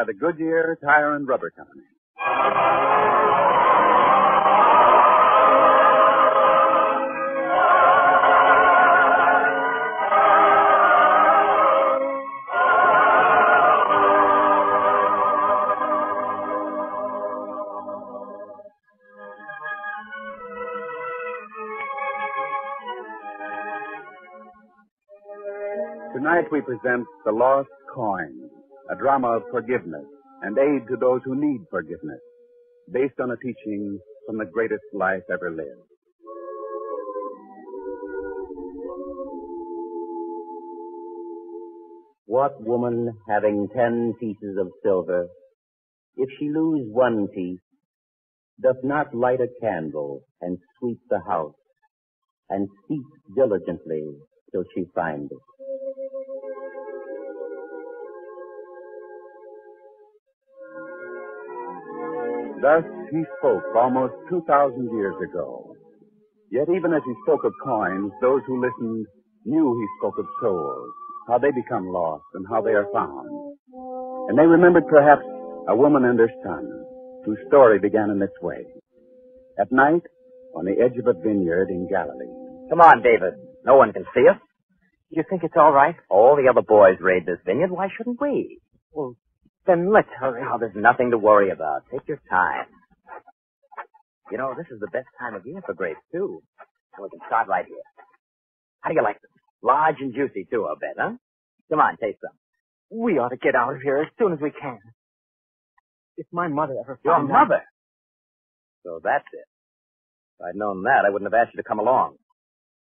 by the Goodyear Tire and Rubber Company. Tonight we present The Lost Coin, a drama of forgiveness and aid to those who need forgiveness, based on a teaching from the greatest life ever lived. What woman having ten pieces of silver, if she lose one piece, doth not light a candle and sweep the house and seek diligently till she find it? Thus he spoke almost 2,000 years ago. Yet even as he spoke of coins, those who listened knew he spoke of souls, how they become lost and how they are found. And they remembered perhaps a woman and her son, whose story began in this way. At night, on the edge of a vineyard in Galilee. Come on, David. No one can see us. You think it's all right? All the other boys raid this vineyard. Why shouldn't we? Well, then let's hurry. Oh, there's nothing to worry about. Take your time. You know, this is the best time of year for grapes, too. And we can start right here. How do you like them? Large and juicy, too, I bet, huh? Come on, taste them. We ought to get out of here as soon as we can. If my mother ever Your found out- mother? So that's it. If I'd known that, I wouldn't have asked you to come along.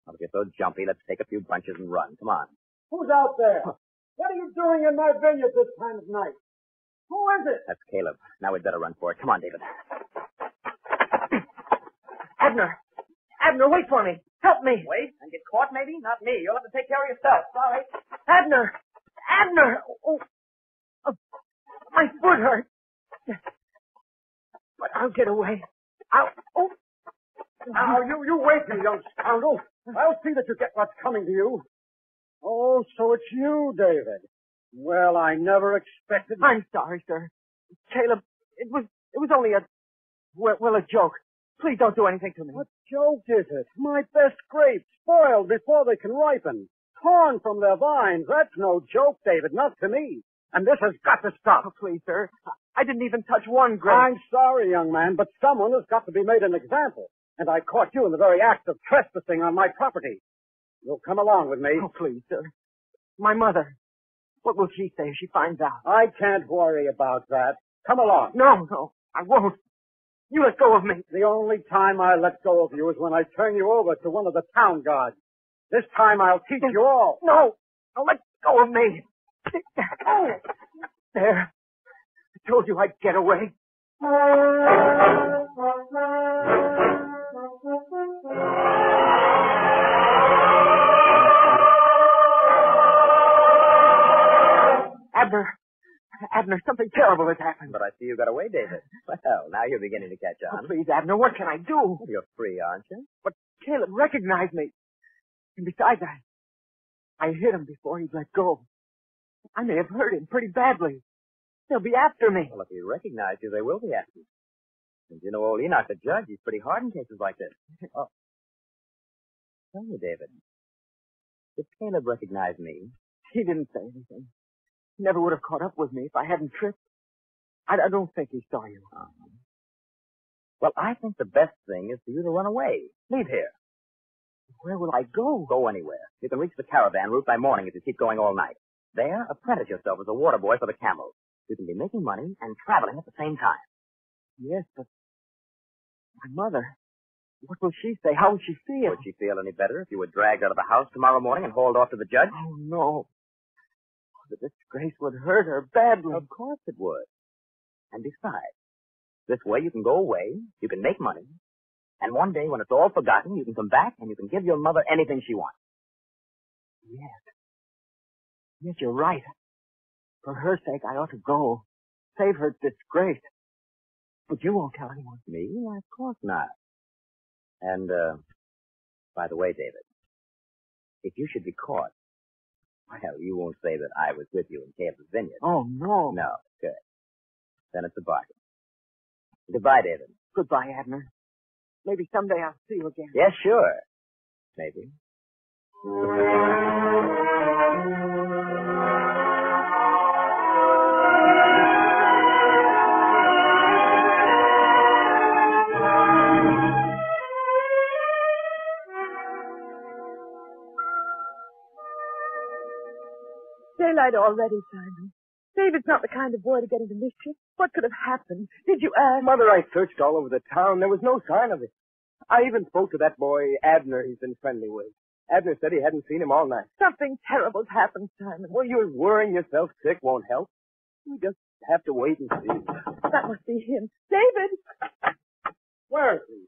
Don't get so jumpy. Let's take a few bunches and run. Come on. Who's out there? What are you doing in my vineyard this time of night? Who is it? That's Caleb. Now we'd better run for it. Come on, David. Abner! Abner, wait for me! Help me! Wait and get caught, maybe? Not me. You'll have to take care of yourself. Sorry. Abner! Abner! Oh, oh, my foot hurts. But I'll get away. I'll. Oh, Now, you, you wait, you young scoundrel. I'll see that you get what's coming to you. Oh, so it's you, David. Well, I never expected... I'm sorry, sir. Caleb, it was it was only a well, well a joke. Please don't do anything to me. What joke is it? My best grapes, spoiled before they can ripen. Torn from their vines. That's no joke, David, not to me. And this has got to stop. Oh, please, sir. I didn't even touch one grape. I'm sorry, young man, but someone has got to be made an example. And I caught you in the very act of trespassing on my property. You'll come along with me. Oh, please, sir. My mother. What will she say if she finds out? I can't worry about that. Come along. No, no, I won't. You let go of me. The only time I let go of you is when I turn you over to one of the town guards. This time I'll teach you all. No, no, let go of me. Oh, there. I told you I'd get away. Abner, Abner, something terrible has happened. But I see you got away, David. Well, now you're beginning to catch Oh, on. please, Abner, what can I do? You're free, aren't you? But Caleb recognized me. And besides, I, I hit him before he let go. I may have hurt him pretty badly. They'll be after me. Well, if he recognized you, they will be after you. And you know old Enoch, the judge, he's pretty hard in cases like this. Oh. Tell me, David. Did Caleb recognize me? He didn't say anything. He never would have caught up with me if I hadn't tripped. I, I don't think he saw you. Uh-huh. Well, I think the best thing is for you to run away. Leave here. Where will I go? Go anywhere. You can reach the caravan route by morning if you keep going all night. There, apprentice yourself as a water boy for the camels. You can be making money and traveling at the same time. Yes, but my mother. What will she say? How will she feel? Would she feel any better if you were dragged out of the house tomorrow morning and hauled off to the judge? Oh no. The disgrace would hurt her badly. Of course it would. And besides, this way you can go away, you can make money, and one day when it's all forgotten, you can come back and you can give your mother anything she wants. Yes. Yes, you're right. For her sake, I ought to go. Save her disgrace. But you won't tell anyone. Me? Why, of course not. And, uh, by the way, David, If you should be caught, well, you won't say that I was with you in Caleb's Vineyard. Oh, no. No, good. Then it's a bargain. Goodbye, David. Goodbye, Abner. Maybe someday I'll see you again. Yes, sure. Maybe. Already, Simon. David's not the kind of boy to get into mischief. What could have happened? Did you ask? Mother, I searched all over the town. There was no sign of it. I even spoke to that boy, Abner, he's been friendly with. Abner said he hadn't seen him all night. Something terrible's happened, Simon. Well, you're worrying yourself sick won't help. You just have to wait and see. That must be him. David! Where is he?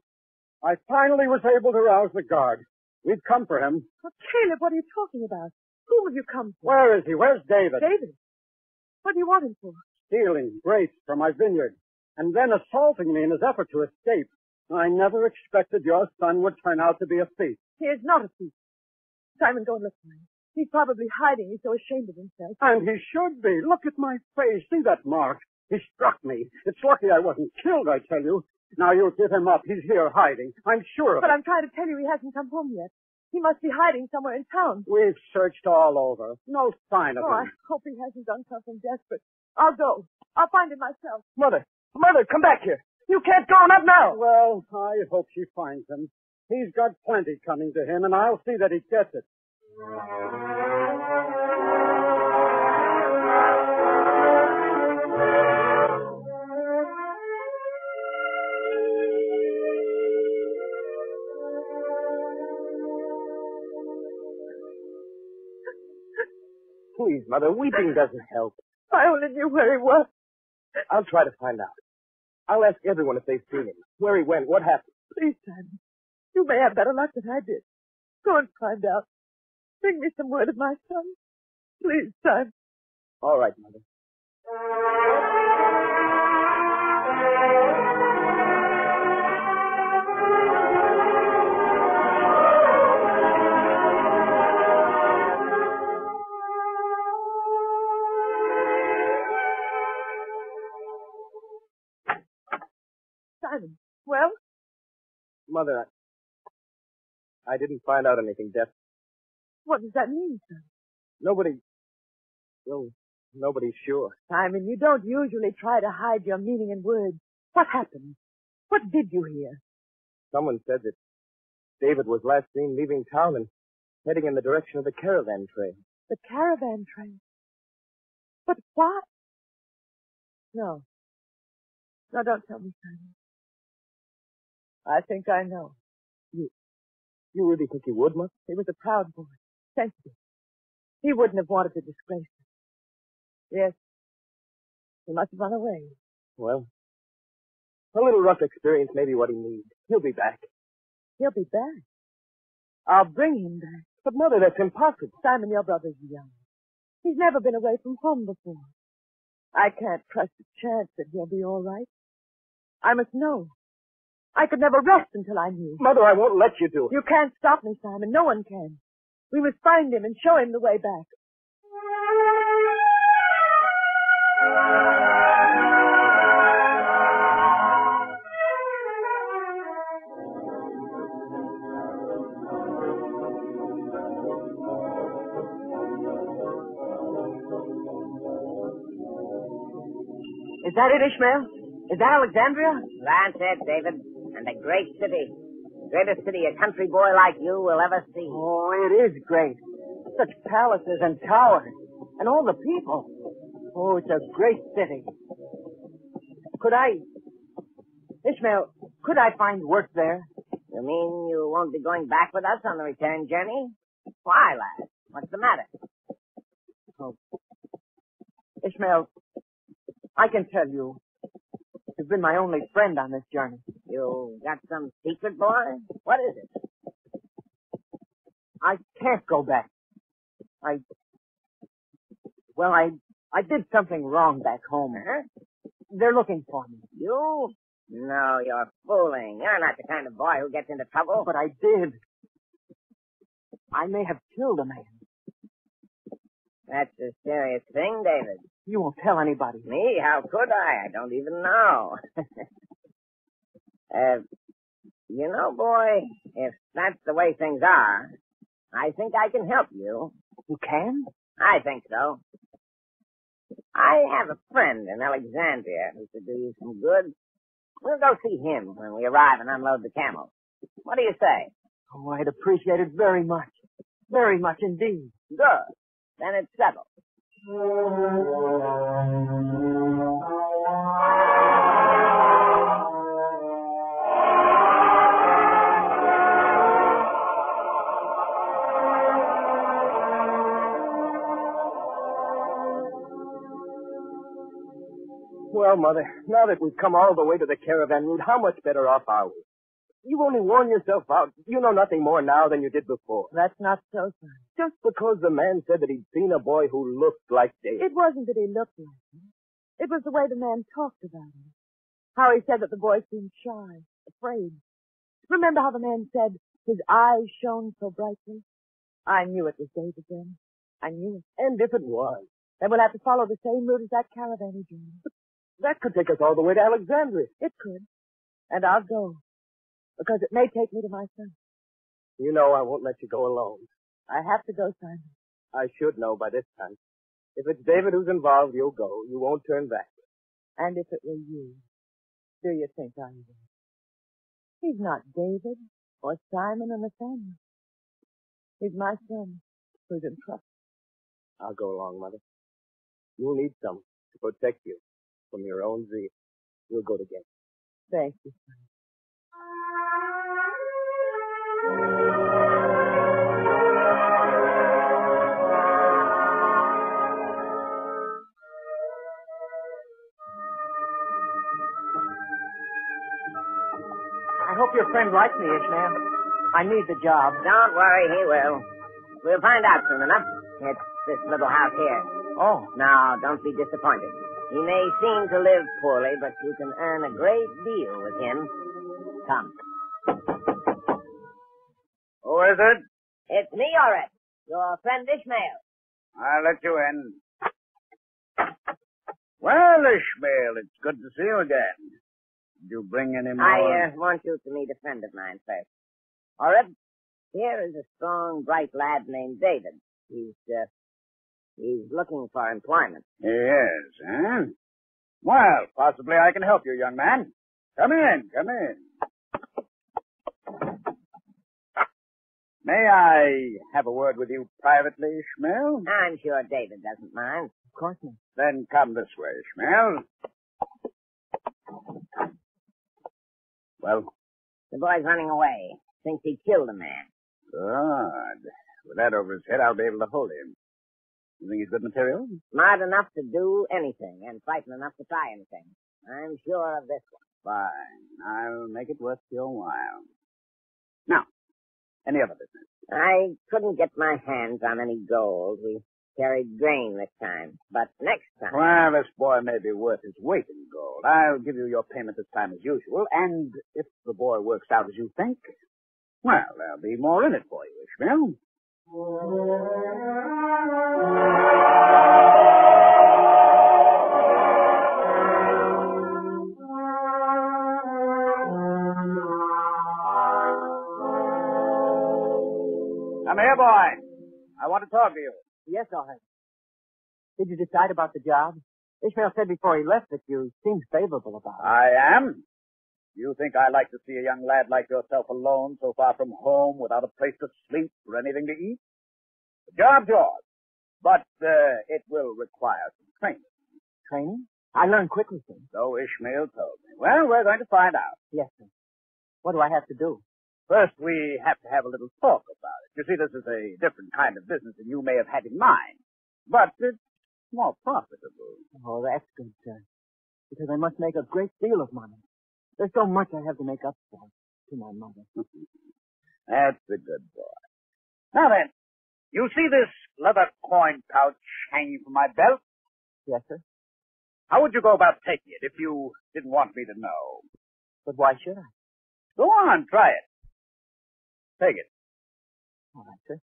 I finally was able to rouse the guard. We've come for him. Oh, Caleb, what are you talking about? Who have you come for? Where is he? Where's David? David. What do you want him for? Stealing grapes from my vineyard and then assaulting me in his effort to escape. I never expected your son would turn out to be a thief. He is not a thief. Simon, go and look for him. He's probably hiding. He's so ashamed of himself. And he should be. Look at my face. See that mark? He struck me. It's lucky I wasn't killed, I tell you. Now you'll give him up. He's here hiding. I'm sure of But it. I'm trying to tell you he hasn't come home yet. He must be hiding somewhere in town. We've searched all over. No sign of oh, him. Oh, I hope he hasn't done something desperate. I'll go. I'll find him myself. Mother, mother, come back here. You can't go, not now. Well, I hope she finds him. He's got plenty coming to him, and I'll see that he gets it. Please, mother, weeping doesn't help. I only knew where he was. I'll try to find out. I'll ask everyone if they've seen him, where he went, what happened. Please, Simon. You may have better luck than I did. Go and find out. Bring me some word of my son. Please, Simon. All right, mother. Mother, I, I didn't find out anything definite. what does that mean, son? Nobody, well, nobody's sure. Simon, you don't usually try to hide your meaning in words. What happened? What did you hear? Someone said that David was last seen leaving town and heading in the direction of the caravan trail. The caravan train. But why? No. No, don't tell me, Simon. I think I know. You you really think he would, Mother? He was a proud boy, sensitive. He wouldn't have wanted to disgrace us. Yes. He must have run away. Well, a little rough experience may be what he needs. He'll be back. He'll be back. I'll bring him back. But Mother, that's impossible. Simon, your brother's young. He's never been away from home before. I can't trust a chance that he'll be all right. I must know. I could never rest until I knew. Mother, I won't let you do it. You can't stop me, Simon. No one can. We must find him and show him the way back. Is that it, Ishmael? Is that Alexandria? That's it, David. And a great city. The Greatest city a country boy like you will ever see. Oh, it is great. Such palaces and towers. And all the people. Oh, it's a great city. Could I... Ishmael, could I find work there? You mean you won't be going back with us on the return journey? Why, lad? What's the matter? Oh. Ishmael, I can tell you, you've been my only friend on this journey. You got some secret, boy? What is it? I can't go back. I, well, I, I did something wrong back home. Huh? They're looking for me. You? No, you're fooling. You're not the kind of boy who gets into trouble. But I did. I may have killed a man. That's a serious thing, David. You won't tell anybody. Me? How could I? I don't even know. uh, you know, boy, if that's the way things are, I think I can help you. You can? I think so. I have a friend in Alexandria who could do you some good. We'll go see him when we arrive and unload the camels. What do you say? Oh, I'd appreciate it very much. Very much indeed. Good. Then it's settled. Well, Mother, now that we've come all the way to the caravan route, how much better off are we? You've only worn yourself out. You know nothing more now than you did before. That's not so, son. Just because the man said that he'd seen a boy who looked like David. It wasn't that he looked like him. It was the way the man talked about him. How he said that the boy seemed shy, afraid. Remember how the man said his eyes shone so brightly? I knew it was David then. I knew it. And if it was, Then we'll have to follow the same route as that caravan he joined. That could take us all the way to Alexandria. It could. And I'll go. Because it may take me to my son. You know I won't let you go alone. I have to go, Simon. I should know by this time. If it's David who's involved, you'll go. You won't turn back. And if it were you, do you think I would? He's not David or Simon or Nathaniel. He's my son who's in trouble. I'll go along, Mother. You'll need some to protect you from your own zeal. We'll go together. Thank you. I hope your friend likes me, Ishmael. I need the job. Don't worry, he will. We'll find out soon enough. It's this little house here. Oh, Now, don't be disappointed. He may seem to live poorly, but you can earn a great deal with him. Come. Who is it? It's me, Orrit. Your friend Ishmael. I'll let you in. Well, Ishmael, it's good to see you again. Did you bring any more? I uh, want you to meet a friend of mine first. Orrit, here is a strong, bright lad named David. He's, uh, he's looking for employment. He is, huh? Well, possibly I can help you, young man. Come in, come in. May I have a word with you privately, Ishmael? I'm sure David doesn't mind. of course not. Then come this way, Ishmael. Well, The boy's running away. Thinks he killed a man. good. With that over his head, I'll be able to hold him. You think he's good material? Smart enough to do anything and frightened enough to try anything. I'm sure of this one. Fine. I'll make it worth your while. Now, any other business? I couldn't get my hands on any gold. We carried grain this time. But next time. Well, this boy may be worth his weight in gold. I'll give you your payment this time as usual, and if the boy works out as you think, well, there'll be more in it for you, Ishmael. Come here, boy. I want to talk to you. Yes, all right. Did you decide about the job? Ishmael said before he left that you seemed favorable about it. I am. You think I like to see a young lad like yourself alone, so far from home, without a place to sleep or anything to eat? The job's yours, but uh, it will require some training. Training? I learned quickly, sir. So Ishmael told me. Well, we're going to find out. Yes, sir. What do I have to do? First, we have to have a little talk about it. You see, this is a different kind of business than you may have had in mind, but it's more profitable. Oh, that's good, sir. Because I must make a great deal of money. There's so much I have to make up for to my mother. That's a good boy. Now then, you see this leather coin pouch hanging from my belt? Yes, sir. How would you go about taking it if you didn't want me to know? But why should I? Go on, try it. Take it. All right, sir.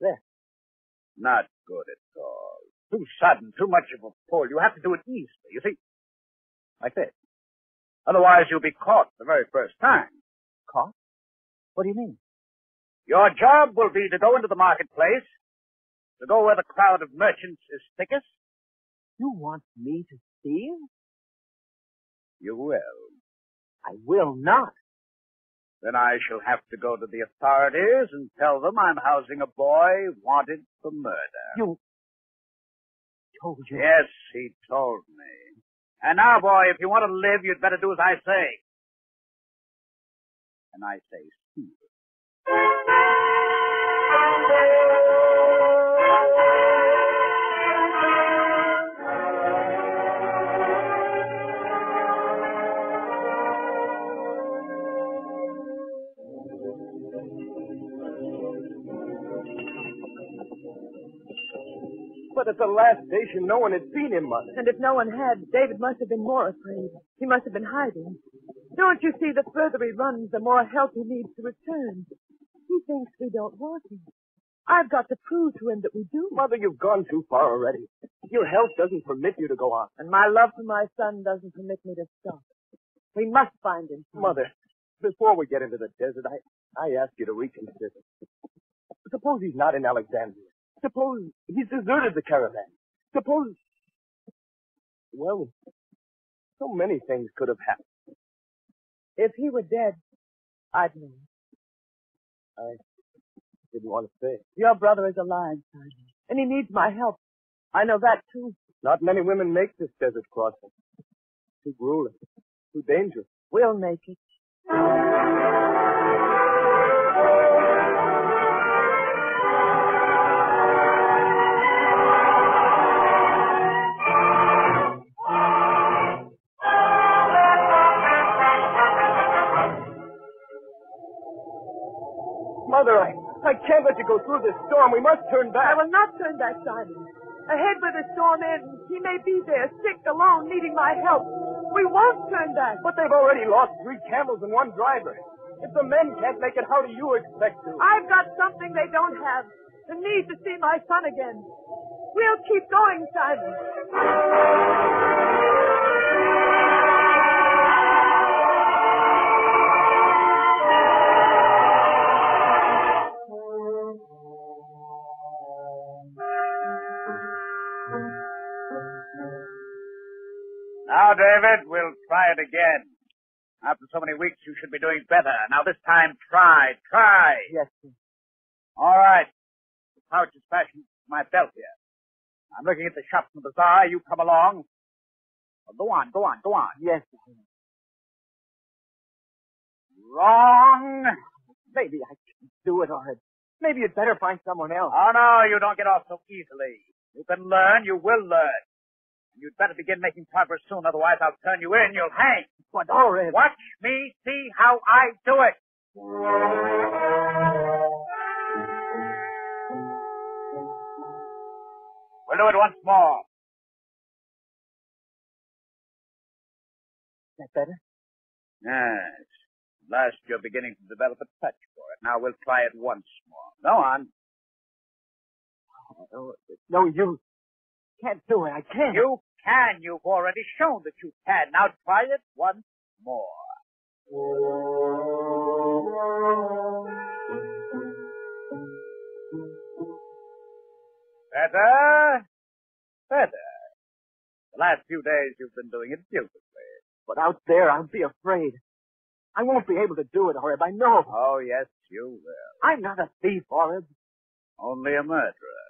There. Not good at all. Too sudden, too much of a pull. You have to do it easily, you see? Like this. Otherwise you'll be caught the very first time. Caught? What do you mean? Your job will be to go into the marketplace, to go where the crowd of merchants is thickest. You want me to steal? You will. I will not. Then I shall have to go to the authorities and tell them I'm housing a boy wanted for murder. You told you. Yes, he told me. And now, boy, if you want to live, you'd better do as I say. And I say steal. But at the last station, no one had seen him, Mother. And if no one had, David must have been more afraid. He must have been hiding. Don't you see, the further he runs, the more help he needs to return. He thinks we don't want him. I've got to prove to him that we do. Mother, you've gone too far already. Your health doesn't permit you to go on. And my love for my son doesn't permit me to stop. We must find him. Mother, before we get into the desert, I, I ask you to reconsider. Suppose he's not in Alexandria. Suppose he's deserted the caravan. Suppose, well, so many things could have happened. If he were dead, I'd know. I didn't want to say. Your brother is alive, Simon. And he needs my help. I know that too. Not many women make this desert crossing. Too grueling. Too dangerous. We'll make it. Go through this storm. We must turn back. I will not turn back, Simon. Ahead where the storm ends, he may be there, sick, alone, needing my help. We won't turn back. But they've already lost three camels and one driver. If the men can't make it, how do you expect to? I've got something they don't have. The need to see my son again. We'll keep going, Simon. Now, David, we'll try it again. After so many weeks, you should be doing better. Now, this time, try, try. Yes, sir. All right. The pouch is fastened to my belt here. I'm looking at the shops in the bazaar. You come along. Well, go on, go on, go on. Yes. Wrong. Maybe I can do it, Orrin. Maybe you'd better find someone else. Oh, no, you don't get off so easily. You can learn, you will learn. You'd better begin making progress soon, otherwise I'll turn you in, you'll hang. But Orrin. Watch me see how I do it. We'll do it once more. Is that better? Yes. At Last you're beginning to develop a touch for it. Now we'll try it once more. Go on. Oh, it's no use. I can't do it. I can't. You can. You've already shown that you can. Now try it once more. Better. Better. The last few days you've been doing it beautifully. But out there, I'll be afraid. I won't be able to do it, Orib. I know. Oh, yes, you will. I'm not a thief, Orib. Only a murderer.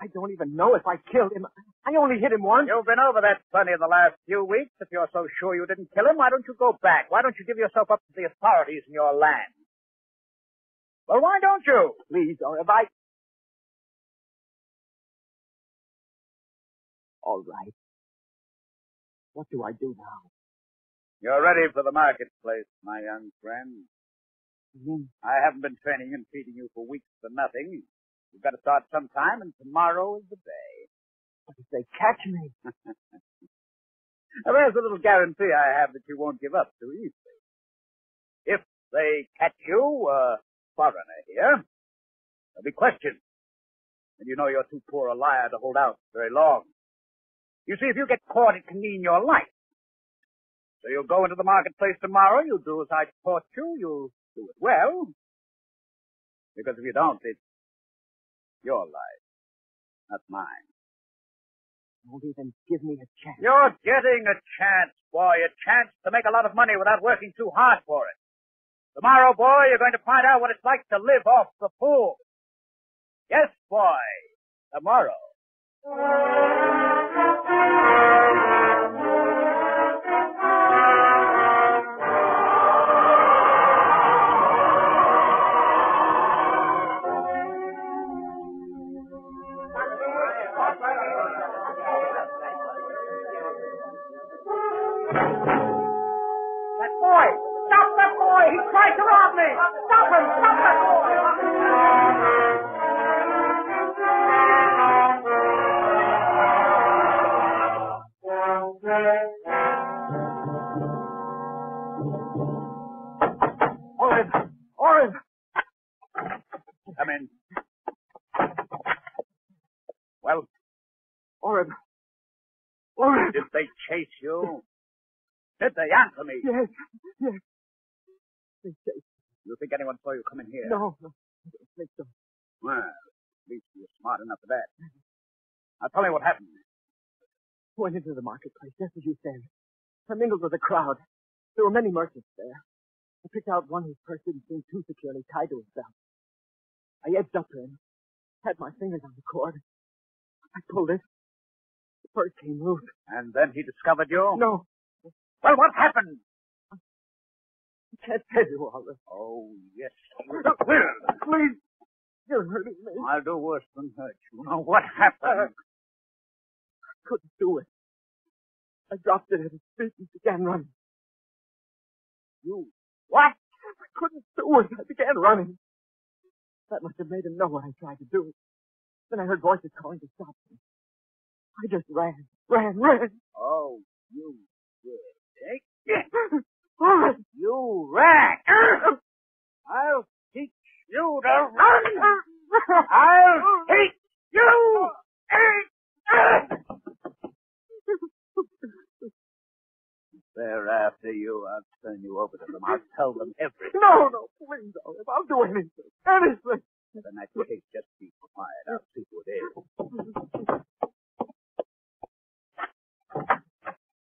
I don't even know if I killed him. I only hit him once. You've been over that plenty in the last few weeks. If you're so sure you didn't kill him, why don't you go back? Why don't you give yourself up to the authorities in your land? Well, why don't you? Please, Orib, I... All right. What do I do now? You're ready for the marketplace, my young friend. Hmm. I haven't been training and feeding you for weeks for nothing. You've got to start sometime, and tomorrow is the day. But if they catch me... Now, there's a little guarantee I have that you won't give up too easily. If they catch you, a foreigner here, There'll be questions. And you know you're too poor a liar to hold out very long. You see, if you get caught, it can mean your life. So you'll go into the marketplace tomorrow, you'll do as I taught you, you'll do it well. Because if you don't, it's your life, not mine. Won't even give me a chance. You're getting a chance, boy, a chance to make a lot of money without working too hard for it. Tomorrow, boy, you're going to find out what it's like to live off the pool. Yes, boy, tomorrow. Tell me what happened. Went into the marketplace, just as you said. I mingled with the crowd. There were many merchants there. I picked out one whose purse didn't seem too securely tied to his belt. I edged up to him, had my fingers on the cord. I pulled it. The purse came loose. And then he discovered you? No, Well, what happened? I can't tell you all this. Oh, yes. Please, you're hurting me. I'll do worse than hurt you. Now, what happened? Uh, couldn't do it. I dropped it at his feet and began running. You what? I couldn't do it. I began running. That must have made him know what I tried to do. Then I heard voices calling to stop me. I just ran, ran, ran. Oh, you did. Eh? All right. You ran. I'll teach you to run. I'll teach you. They're after you. I'll turn you over to them. I'll tell them everything. No, no, please, Olive. I'll do anything. Anything. In that case, just be quiet. I'll see who it is.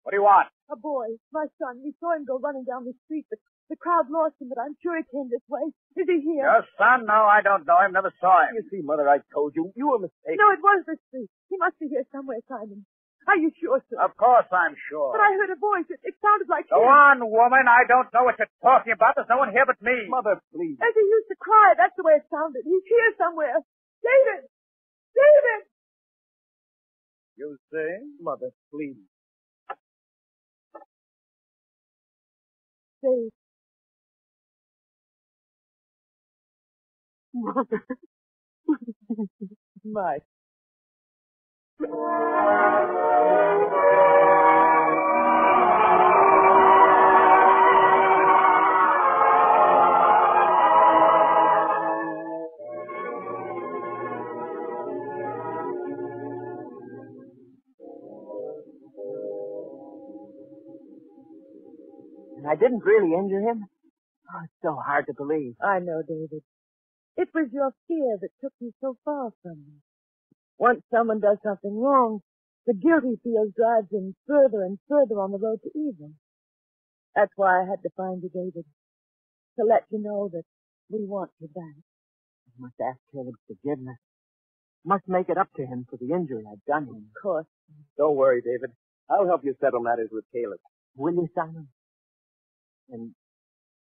What do you want? A boy, my son. We saw him go running down the street, but the crowd lost him, but I'm sure he came this way. Is he here? Your son? No, I don't know him. Never saw him. You see, Mother, I told you. You were mistaken. No, it was the street. He must be here somewhere, Simon. Are you sure, sir? Of course I'm sure. But I heard a voice. It, it sounded like Go him. on, woman. I don't know what you're talking about. There's no one here but me. Mother, please. As he used to cry. That's the way it sounded. He's here somewhere. David! David! You see? Mother, please. Dave. My. And I didn't really injure him? Oh, it's so hard to believe. I know, David. It was your fear that took you so far from me. Once someone does something wrong, the guilty feels drives him further and further on the road to evil. That's why I had to find you, David. To let you know that we want you back. I must ask Caleb's forgiveness. Must make it up to him for the injury I've done him. Of course. Don't worry, David. I'll help you settle matters with Caleb. Will you, Simon? And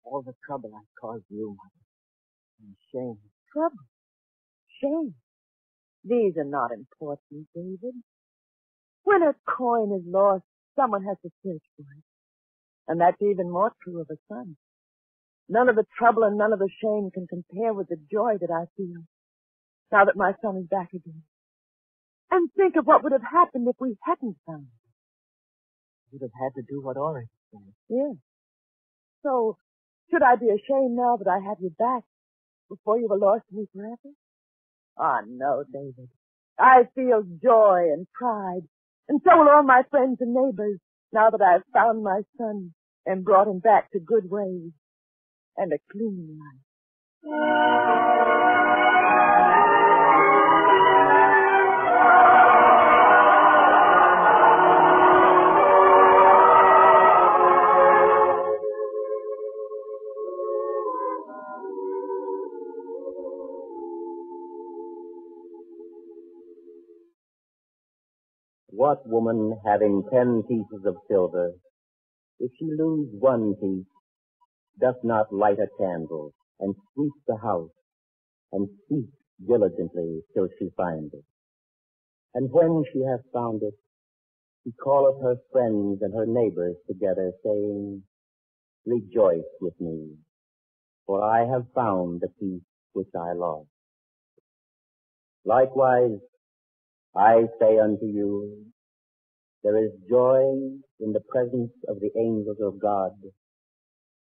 all the trouble I caused you, Mother. And shame. Trouble. Shame. These are not important, David. When a coin is lost, someone has to search for it. And that's even more true of a son. None of the trouble and none of the shame can compare with the joy that I feel now that my son is back again. And think of what would have happened if we hadn't found him. You'd have had to do what Orange said. Yes. So, should I be ashamed now that I have you back before you were lost to me forever? Ah, no, David. I feel joy and pride, and so will all my friends and neighbors, now that I've found my son and brought him back to good ways and a clean life. Woman having ten pieces of silver, if she lose one piece, doth not light a candle and sweep the house and seek diligently till she find it? And when she hath found it, she calleth her friends and her neighbors together, saying, Rejoice with me, for I have found the piece which I lost. Likewise, I say unto you, there is joy in the presence of the angels of God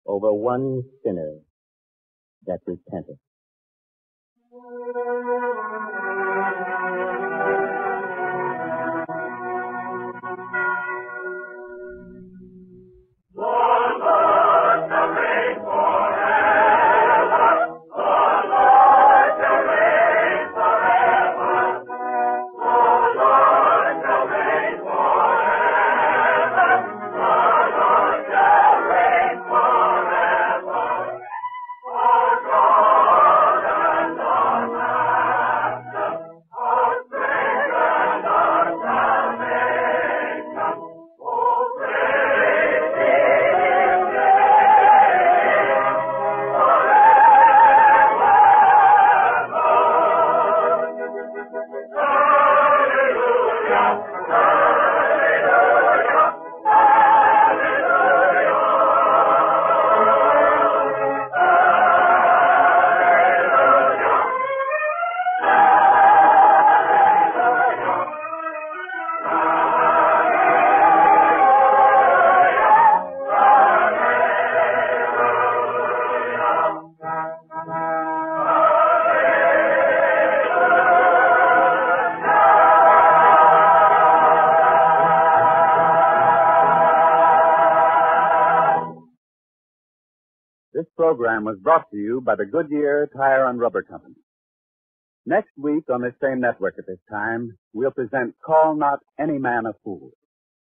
over one sinner that repenteth. Program was brought to you by the Goodyear Tire and Rubber Company. Next week on this same network at this time, we'll present Call Not Any Man a Fool.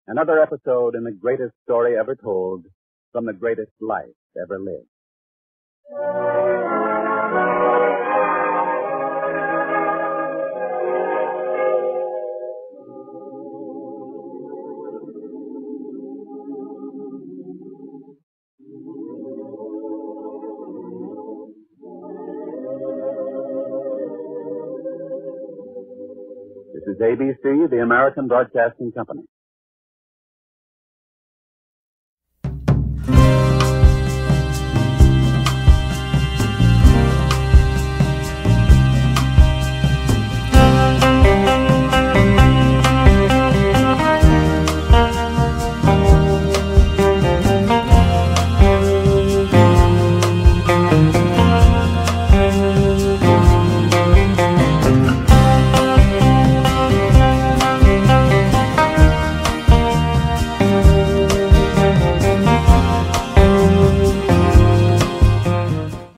Another episode in the greatest story ever told from the greatest life ever lived. ABC, the American Broadcasting Company.